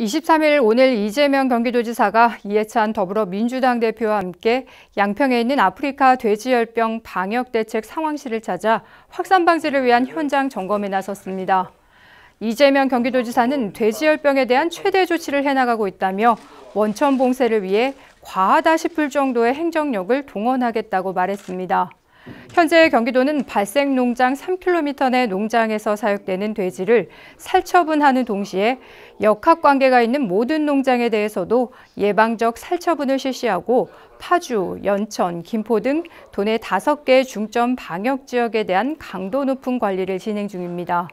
23일 오늘 이재명 경기도지사가 이해찬 더불어민주당 대표와 함께 양평에 있는 아프리카 돼지열병 방역대책 상황실을 찾아 확산 방지를 위한 현장 점검에 나섰습니다. 이재명 경기도지사는 돼지열병에 대한 최대 조치를 해나가고 있다며 원천 봉쇄를 위해 과하다 싶을 정도의 행정력을 동원하겠다고 말했습니다. 현재 경기도는 발생 농장 3km 내 농장에서 사육되는 돼지를 살처분하는 동시에 역학 관계가 있는 모든 농장에 대해서도 예방적 살처분을 실시하고 파주, 연천, 김포 등 도내 5개 중점 방역 지역에 대한 강도 높은 관리를 진행 중입니다.